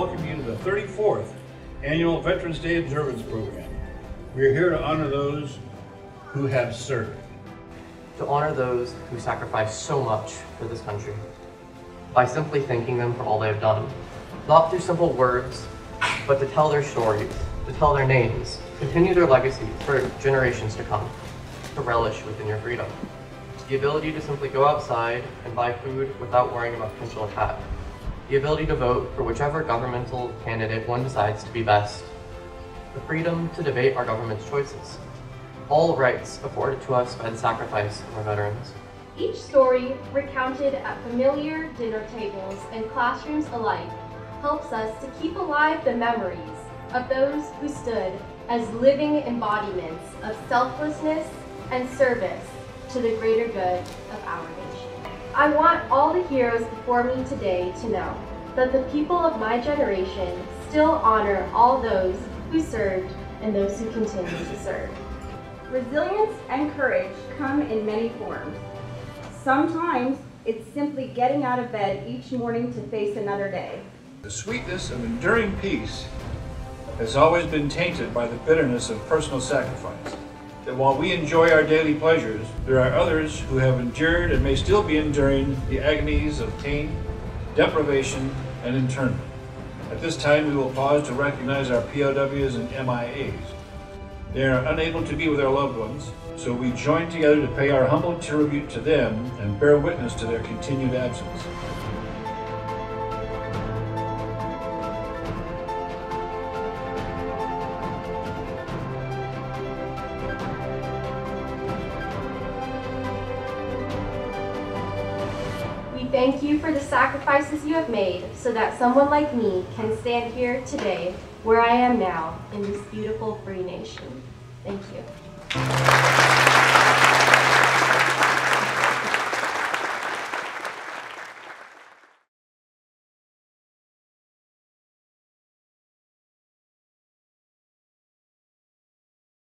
welcome you to the 34th Annual Veterans Day Observance Program. We are here to honor those who have served. to honor those who sacrifice so much for this country by simply thanking them for all they have done. Not through simple words, but to tell their stories, to tell their names, continue their legacy for generations to come, to relish within your freedom. The ability to simply go outside and buy food without worrying about potential attack. The ability to vote for whichever governmental candidate one decides to be best. The freedom to debate our government's choices all rights afforded to us by the sacrifice of our veterans. Each story, recounted at familiar dinner tables and classrooms alike, helps us to keep alive the memories of those who stood as living embodiments of selflessness and service to the greater good of our nation. I want all the heroes before me today to know that the people of my generation still honor all those who served and those who continue to serve. Resilience and courage come in many forms. Sometimes it's simply getting out of bed each morning to face another day. The sweetness of enduring peace has always been tainted by the bitterness of personal sacrifice. That while we enjoy our daily pleasures, there are others who have endured and may still be enduring the agonies of pain, deprivation, and internment. At this time, we will pause to recognize our POWs and MIAs. They are unable to be with their loved ones, so we join together to pay our humble tribute to them and bear witness to their continued absence. Thank you for the sacrifices you have made so that someone like me can stand here today where I am now in this beautiful free nation. Thank you.